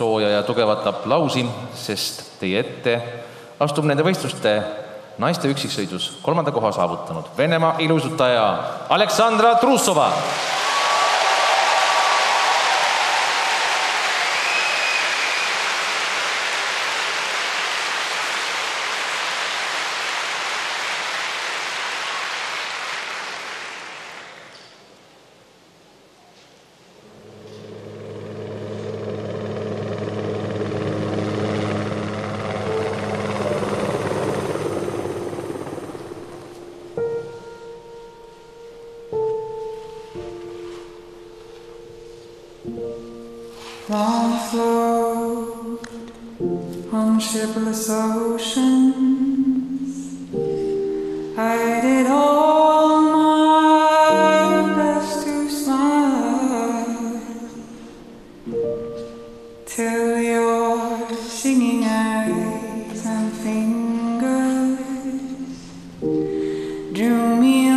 sooja ja tugevat aplausi, sest teie ette astub nende võistluste naiste üksiksõidus kolmanda koha saavutanud Venemaa iluuisutaja Aleksandra Trussova Long float on shipless oceans. I did all my best to smile till your singing eyes and fingers drew me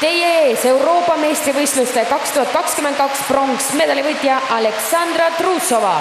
Teie ees Euroopa meistrivõistluste kaks tuhat kakskümmend kaks pronksmedali võitja Aleksandra Trussova